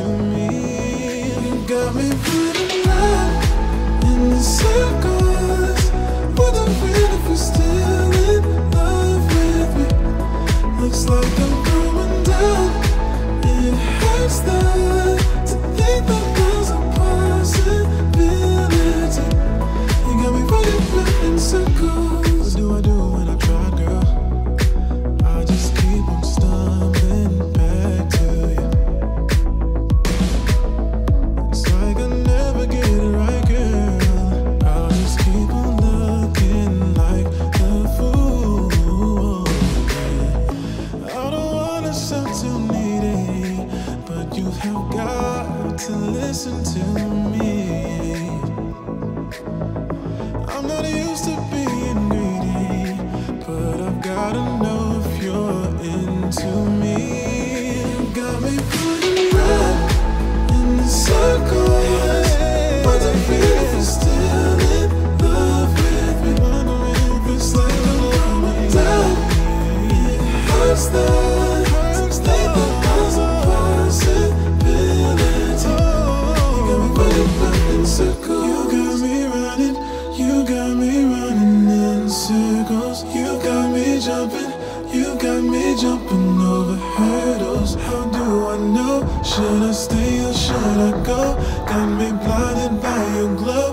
You got me running back in if you're still in love with me. Looks like I'm. you've got to listen to me. hurdles. You got me jumping, you got me jumping over hurdles. How do I know? Should I stay or should I go? Got me blinded by your glow.